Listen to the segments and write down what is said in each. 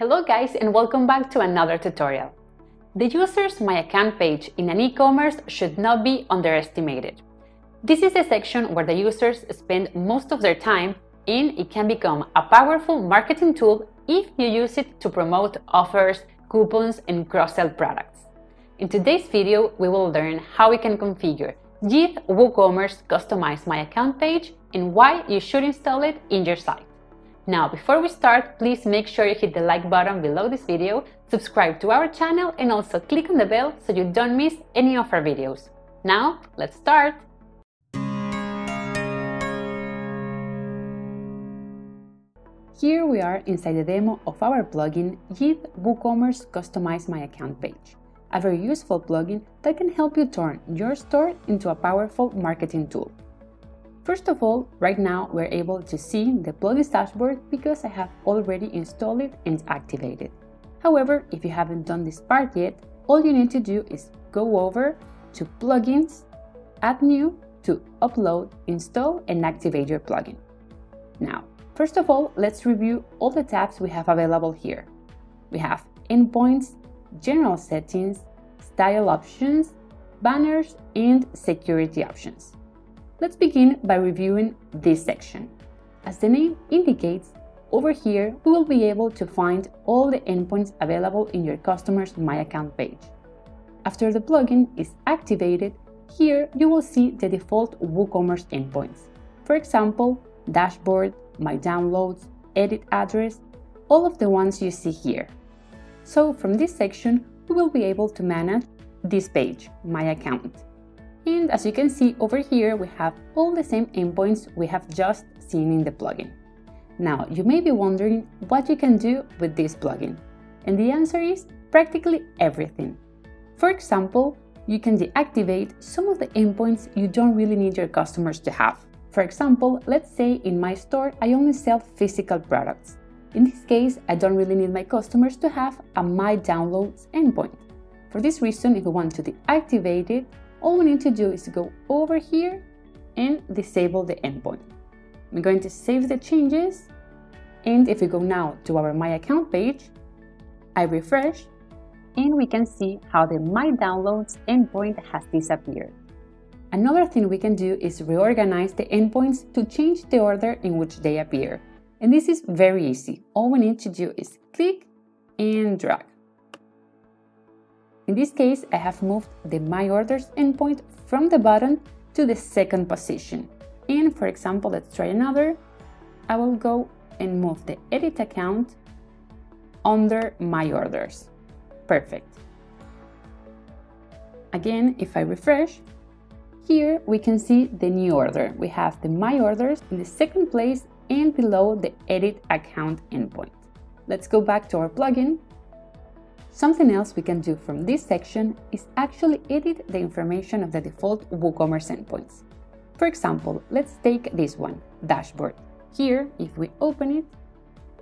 Hello guys and welcome back to another tutorial. The user's My Account page in an e-commerce should not be underestimated. This is the section where the users spend most of their time and it can become a powerful marketing tool if you use it to promote offers, coupons, and cross-sell products. In today's video, we will learn how we can configure YITH WooCommerce Customize My Account page and why you should install it in your site. Now, before we start, please make sure you hit the like button below this video, subscribe to our channel, and also click on the bell so you don't miss any of our videos. Now, let's start! Here we are inside the demo of our plugin YITH WooCommerce Customize My Account page, a very useful plugin that can help you turn your store into a powerful marketing tool. First of all, right now we're able to see the plugin's dashboard because I have already installed it and activated. However, if you haven't done this part yet, all you need to do is go over to Plugins, Add New to upload, install, and activate your plugin. Now, first of all, let's review all the tabs we have available here. We have Endpoints, General Settings, Style Options, Banners, and Security Options. Let's begin by reviewing this section. As the name indicates, over here we will be able to find all the endpoints available in your customer's My Account page. After the plugin is activated, here you will see the default WooCommerce endpoints. For example, dashboard, my downloads, edit address, all of the ones you see here. So from this section, we will be able to manage this page, My Account. And as you can see over here, we have all the same endpoints we have just seen in the plugin. Now, you may be wondering what you can do with this plugin. And the answer is practically everything. For example, you can deactivate some of the endpoints you don't really need your customers to have. For example, let's say in my store I only sell physical products. In this case, I don't really need my customers to have a My Downloads endpoint. For this reason, if you want to deactivate it, all we need to do is go over here and disable the endpoint. I'm going to save the changes and if we go now to our My Account page, I refresh and we can see how the My Downloads endpoint has disappeared. Another thing we can do is reorganize the endpoints to change the order in which they appear. And this is very easy. All we need to do is click and drag. In this case, I have moved the My Orders endpoint from the bottom to the second position. And for example, let's try another. I will go and move the Edit account under My Orders. Perfect. Again, if I refresh, here we can see the new order. We have the My Orders in the second place and below the Edit account endpoint. Let's go back to our plugin Something else we can do from this section is actually edit the information of the default WooCommerce endpoints. For example, let's take this one, dashboard. Here, if we open it,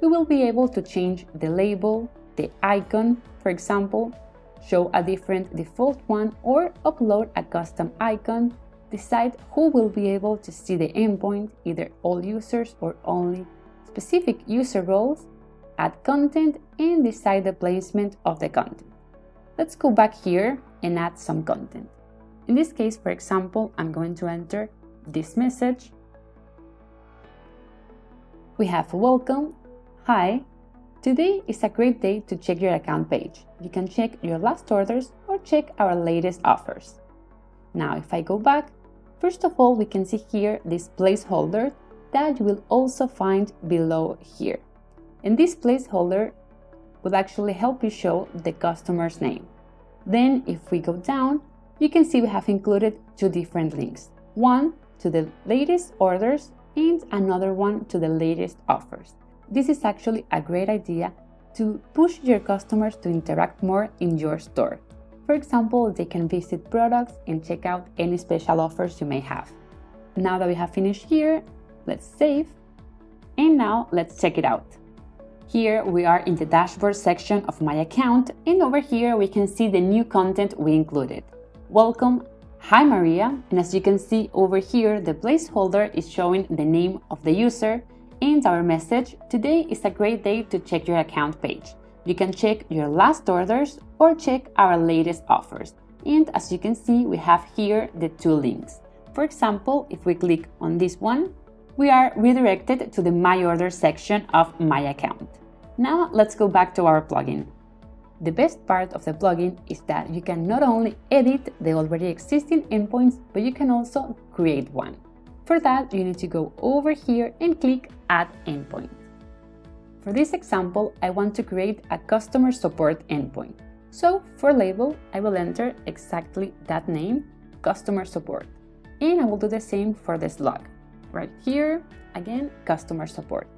we will be able to change the label, the icon, for example, show a different default one or upload a custom icon, decide who will be able to see the endpoint, either all users or only specific user roles, add content, and decide the placement of the content. Let's go back here and add some content. In this case, for example, I'm going to enter this message. We have welcome, hi, today is a great day to check your account page. You can check your last orders or check our latest offers. Now, if I go back, first of all, we can see here this placeholder that you will also find below here. And this placeholder will actually help you show the customer's name. Then if we go down, you can see we have included two different links. One to the latest orders and another one to the latest offers. This is actually a great idea to push your customers to interact more in your store. For example, they can visit products and check out any special offers you may have. Now that we have finished here, let's save. And now let's check it out. Here we are in the dashboard section of my account and over here we can see the new content we included. Welcome, hi Maria, and as you can see over here the placeholder is showing the name of the user and our message, today is a great day to check your account page. You can check your last orders or check our latest offers. And as you can see, we have here the two links. For example, if we click on this one, we are redirected to the My Order section of my account. Now let's go back to our plugin. The best part of the plugin is that you can not only edit the already existing endpoints, but you can also create one. For that, you need to go over here and click Add Endpoint. For this example, I want to create a customer support endpoint. So for label, I will enter exactly that name, customer support. And I will do the same for the slug. Right here, again, customer support.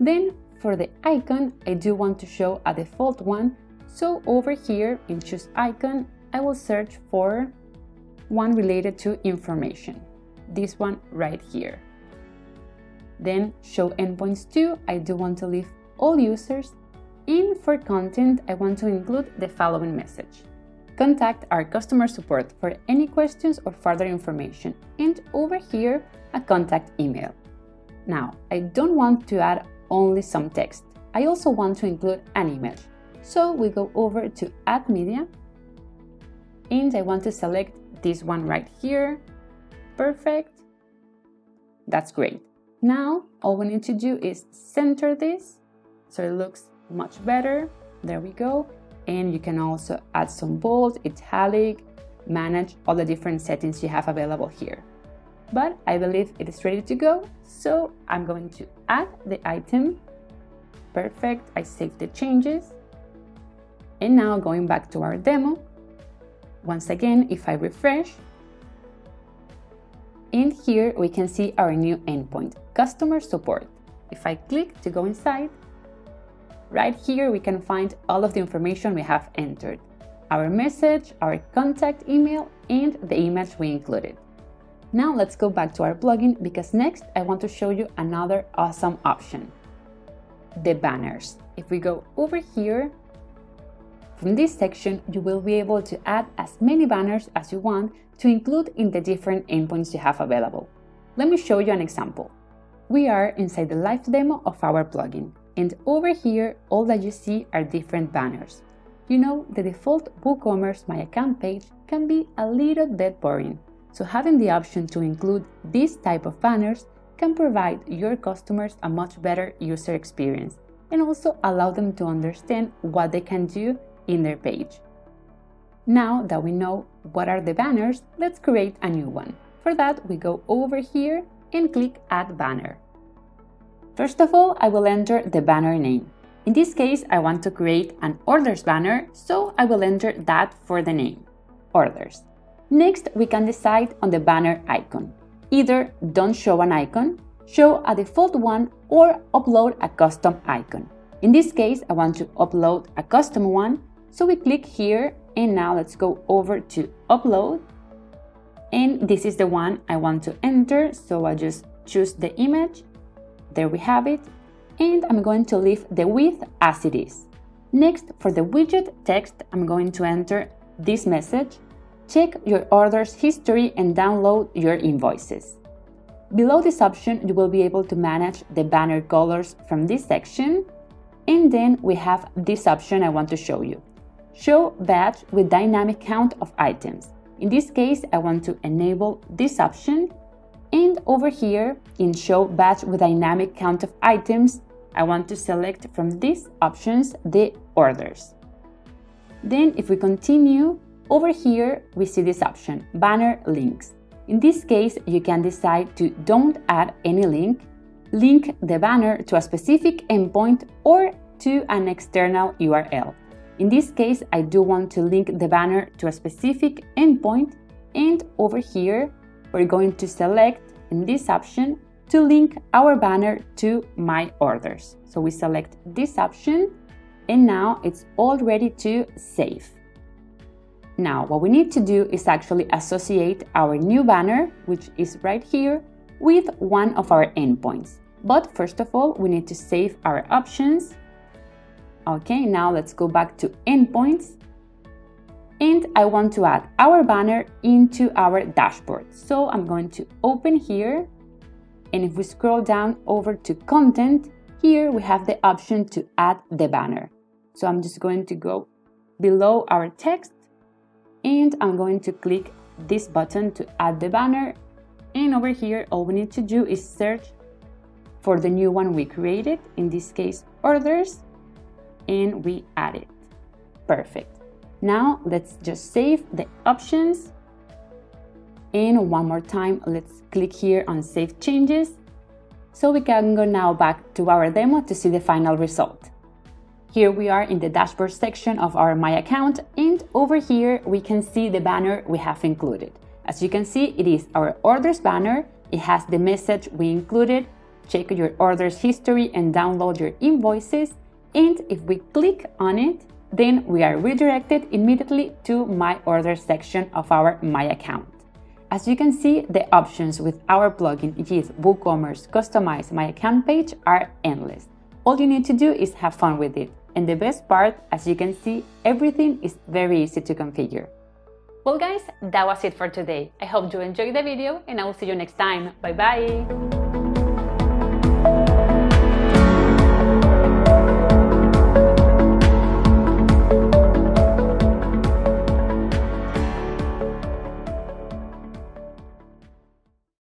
Then for the icon, I do want to show a default one. So over here in choose icon, I will search for one related to information. This one right here. Then show endpoints to, I do want to leave all users and for content, I want to include the following message. Contact our customer support for any questions or further information, and over here, a contact email. Now, I don't want to add only some text. I also want to include an image. So we go over to Add Media, and I want to select this one right here. Perfect. That's great. Now, all we need to do is center this so it looks much better. There we go. And you can also add some bold, italic, manage all the different settings you have available here. But I believe it is ready to go, so I'm going to add the item. Perfect, I saved the changes. And now going back to our demo, once again, if I refresh, in here we can see our new endpoint, customer support. If I click to go inside, Right here, we can find all of the information we have entered, our message, our contact email, and the image we included. Now let's go back to our plugin because next I want to show you another awesome option, the banners. If we go over here, from this section, you will be able to add as many banners as you want to include in the different endpoints you have available. Let me show you an example. We are inside the live demo of our plugin. And over here, all that you see are different banners. You know, the default WooCommerce My Account page can be a little bit boring, so having the option to include this type of banners can provide your customers a much better user experience and also allow them to understand what they can do in their page. Now that we know what are the banners, let's create a new one. For that, we go over here and click Add Banner. First of all, I will enter the banner name. In this case, I want to create an orders banner, so I will enter that for the name, orders. Next, we can decide on the banner icon. Either don't show an icon, show a default one, or upload a custom icon. In this case, I want to upload a custom one, so we click here and now let's go over to upload. And this is the one I want to enter, so I just choose the image there we have it. And I'm going to leave the width as it is. Next, for the widget text, I'm going to enter this message. Check your order's history and download your invoices. Below this option, you will be able to manage the banner colors from this section. And then we have this option I want to show you. Show batch with dynamic count of items. In this case, I want to enable this option over here in show batch with dynamic count of items, I want to select from these options the orders. Then if we continue, over here we see this option, banner links. In this case, you can decide to don't add any link, link the banner to a specific endpoint or to an external URL. In this case, I do want to link the banner to a specific endpoint and over here, we're going to select in this option to link our banner to my orders. So we select this option and now it's all ready to save. Now what we need to do is actually associate our new banner, which is right here, with one of our endpoints. But first of all, we need to save our options. Okay, now let's go back to endpoints and I want to add our banner into our dashboard. So I'm going to open here and if we scroll down over to content, here we have the option to add the banner. So I'm just going to go below our text and I'm going to click this button to add the banner. And over here, all we need to do is search for the new one we created, in this case, orders, and we add it. Perfect. Now let's just save the options. And one more time, let's click here on Save Changes. So we can go now back to our demo to see the final result. Here we are in the dashboard section of our My Account and over here we can see the banner we have included. As you can see, it is our orders banner. It has the message we included. Check your orders history and download your invoices. And if we click on it, then we are redirected immediately to My Orders section of our My Account. As you can see, the options with our plugin YITH WooCommerce Customize My Account page are endless. All you need to do is have fun with it. And the best part, as you can see, everything is very easy to configure. Well guys, that was it for today. I hope you enjoyed the video and I will see you next time. Bye bye!